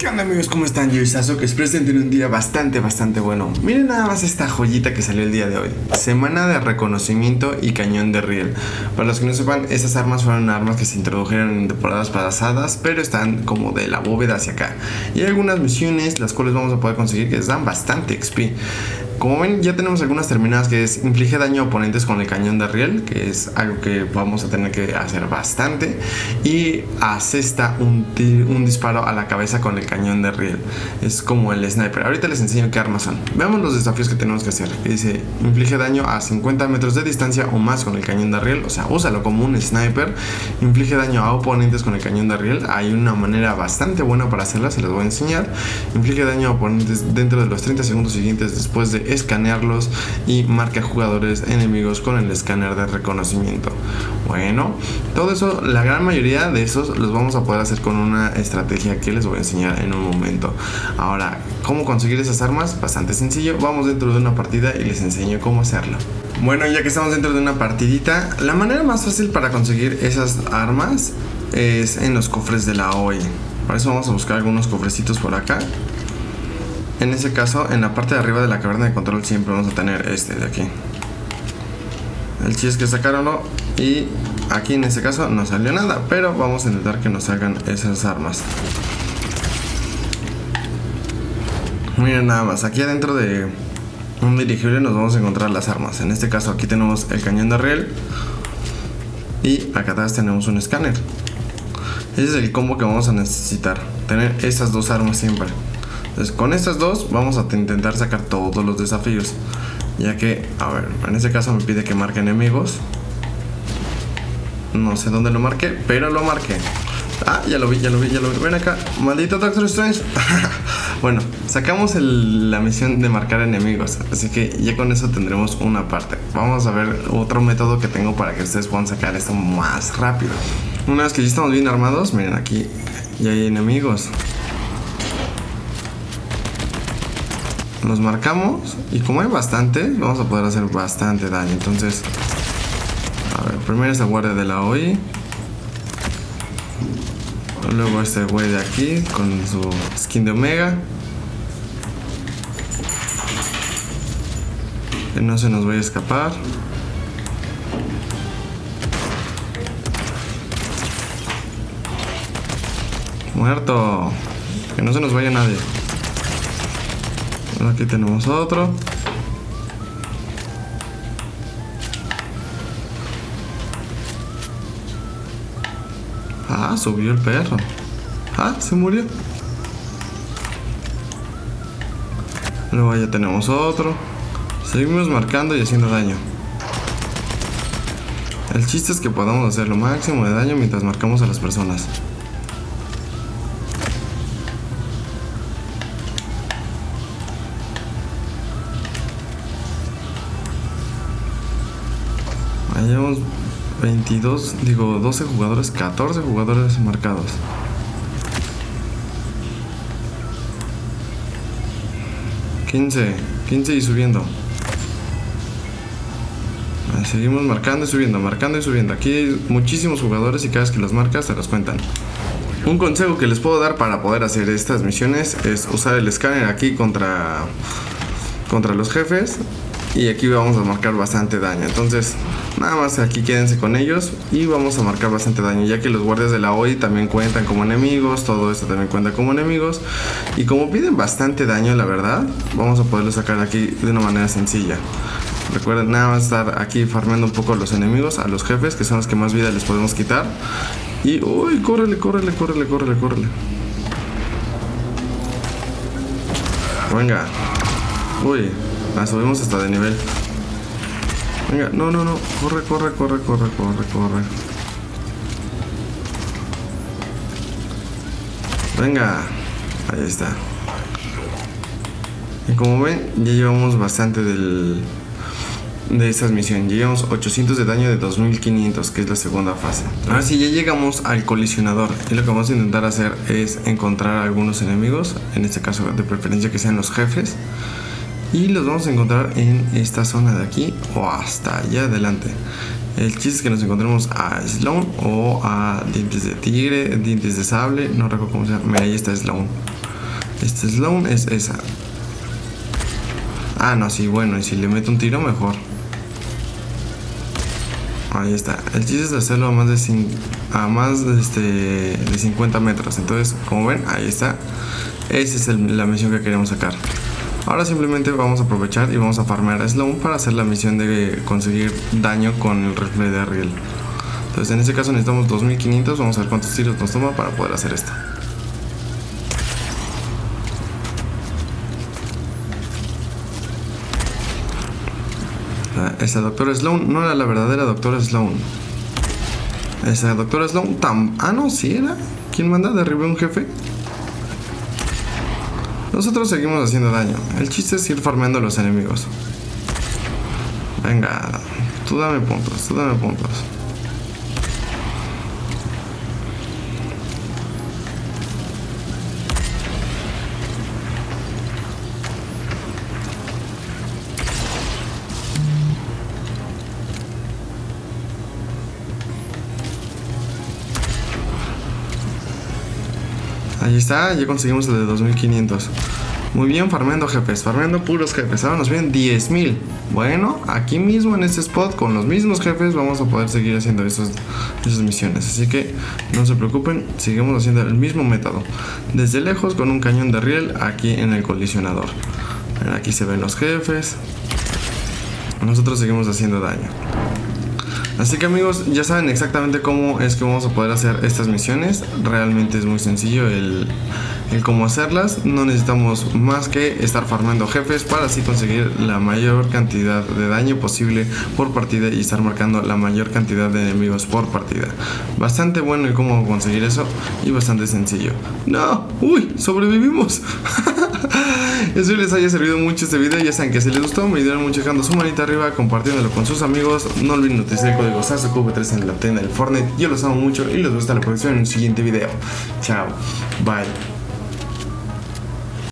¿Qué onda amigos? ¿Cómo están? Yo Isazo, que espero estén teniendo un día bastante, bastante bueno. Miren nada más esta joyita que salió el día de hoy. Semana de reconocimiento y cañón de riel. Para los que no sepan, estas armas fueron armas que se introdujeron en temporadas pasadas, pero están como de la bóveda hacia acá. Y hay algunas misiones las cuales vamos a poder conseguir que les dan bastante XP. Como ven, ya tenemos algunas terminadas que es inflige daño a oponentes con el cañón de riel, que es algo que vamos a tener que hacer bastante. Y asesta un, un disparo a la cabeza con el cañón de riel. Es como el sniper. Ahorita les enseño qué armas son. Veamos los desafíos que tenemos que hacer. Dice, inflige daño a 50 metros de distancia o más con el cañón de riel. O sea, úsalo como un sniper. Inflige daño a oponentes con el cañón de riel. Hay una manera bastante buena para hacerla, se les voy a enseñar. Inflige daño a oponentes dentro de los 30 segundos siguientes después de escanearlos y marca jugadores enemigos con el escáner de reconocimiento. Bueno, todo eso, la gran mayoría de esos los vamos a poder hacer con una estrategia que les voy a enseñar en un momento. Ahora, ¿cómo conseguir esas armas? Bastante sencillo. Vamos dentro de una partida y les enseño cómo hacerlo. Bueno, ya que estamos dentro de una partidita, la manera más fácil para conseguir esas armas es en los cofres de la OI. Para eso vamos a buscar algunos cofrecitos por acá. En ese caso, en la parte de arriba de la caverna de control siempre vamos a tener este de aquí. El chiste es que sacaronlo y aquí en este caso no salió nada, pero vamos a intentar que nos salgan esas armas. Miren nada más, aquí adentro de un dirigible nos vamos a encontrar las armas. En este caso aquí tenemos el cañón de riel y acá atrás tenemos un escáner. Ese es el combo que vamos a necesitar, tener estas dos armas siempre. Entonces con estas dos vamos a intentar sacar todos los desafíos. Ya que, a ver, en este caso me pide que marque enemigos. No sé dónde lo marqué, pero lo marqué. Ah, ya lo vi, ya lo vi, ya lo vi. Ven acá, maldito Doctor Strange. bueno, sacamos la misión de marcar enemigos. Así que ya con eso tendremos una parte. Vamos a ver otro método que tengo para que ustedes puedan sacar esto más rápido. Una vez que ya estamos bien armados, miren aquí ya hay enemigos. Los marcamos y como hay bastante, vamos a poder hacer bastante daño. Entonces, a ver, primero esta guardia de la OI. Luego este güey de aquí con su skin de Omega. Que no se nos vaya a escapar. Muerto. Que no se nos vaya nadie. Aquí tenemos otro. Ah, subió el perro. Ah, se murió. Luego ya tenemos otro. Seguimos marcando y haciendo daño. El chiste es que podamos hacer lo máximo de daño mientras marcamos a las personas. Llevamos 22, digo 12 jugadores, 14 jugadores marcados. ¿15? 15 y subiendo. Ahí seguimos marcando y subiendo, marcando y subiendo. Aquí hay muchísimos jugadores y cada vez que los marcas te los cuentan. Un consejo que les puedo dar para poder hacer estas misiones es usar el escáner aquí contra, contra los jefes y aquí vamos a marcar bastante daño. Entonces, nada más aquí quédense con ellos y vamos a marcar bastante daño, ya que los guardias de la OI también cuentan como enemigos, todo esto también cuenta como enemigos. Y como piden bastante daño, la verdad, vamos a poderlo sacar aquí de una manera sencilla. Recuerden nada más estar aquí farmeando un poco a los enemigos, a los jefes, que son los que más vida les podemos quitar. Y, uy, córrele, córrele, córrele, córrele, córrele. Venga. Uy, la subimos hasta de nivel. Venga, no, no, no. Corre, corre, corre, corre, corre, corre. Venga. Ahí está. Y como ven, ya llevamos bastante del, de estas misiones. Llevamos 800 de daño de 2500, que es la segunda fase. Ahora sí, ya llegamos al colisionador. Y lo que vamos a intentar hacer es encontrar algunos enemigos. En este caso, de preferencia que sean los jefes y los vamos a encontrar en esta zona de aquí o hasta allá adelante. El chiste es que nos encontremos a Sloan o a Dientes de Tigre, Dientes de Sable, no recuerdo cómo se llama. Mira, ahí está Sloan. Este Sloan es esa. Ah, no, sí, bueno, y si le meto un tiro, mejor. Ahí está. El chiste es hacerlo a más de, a más de, este, de 50 metros. Entonces, como ven, ahí está. Esa es la misión que queremos sacar. Ahora simplemente vamos a aprovechar y vamos a farmear a Sloan para hacer la misión de conseguir daño con el rifle de riel. Entonces en este caso necesitamos 2500, vamos a ver cuántos tiros nos toma para poder hacer esto. Esa doctora Sloan no era la verdadera doctora Sloan. Esa doctora Sloan tam... Ah, no, sí era. ¿Quién manda? ¿Derribé un jefe? Nosotros seguimos haciendo daño. El chiste es ir farmeando a los enemigos. Venga, tú dame puntos, tú dame puntos. Ahí está, ya conseguimos el de 2500. Muy bien, farmeando jefes, farmeando puros jefes. Ahora nos vienen 10.000. Bueno, aquí mismo en este spot, con los mismos jefes, vamos a poder seguir haciendo esos, esas misiones. Así que no se preocupen, seguimos haciendo el mismo método. Desde lejos, con un cañón de riel aquí en el colisionador. Aquí se ven los jefes. Nosotros seguimos haciendo daño. Así que amigos, ya saben exactamente cómo es que vamos a poder hacer estas misiones. Realmente es muy sencillo el, cómo hacerlas. No necesitamos más que estar farmando jefes para así conseguir la mayor cantidad de daño posible por partida y estar marcando la mayor cantidad de enemigos por partida. Bastante bueno el cómo conseguir eso y bastante sencillo. No, uy, sobrevivimos. Espero les haya servido mucho este video. Ya saben que si les gustó, me ayudarán mucho dejando su manita arriba, compartiéndolo con sus amigos. No olviden utilizar el código SASOCUB3 en la tienda del Fortnite. Yo los amo mucho y los hasta la próxima en un siguiente video. Chao. Bye.